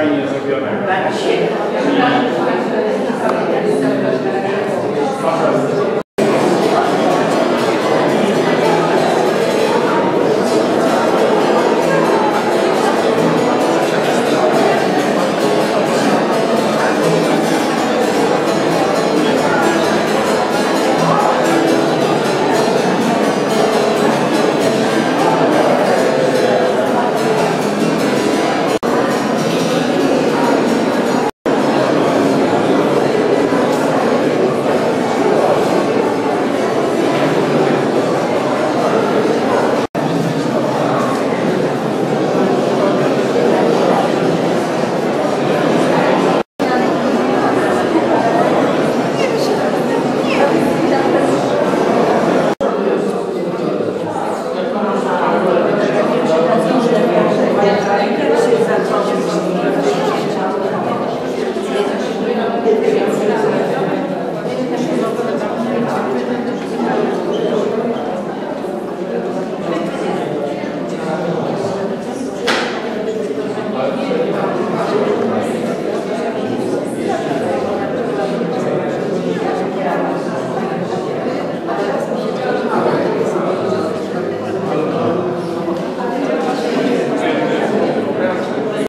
fajnie zrobionego.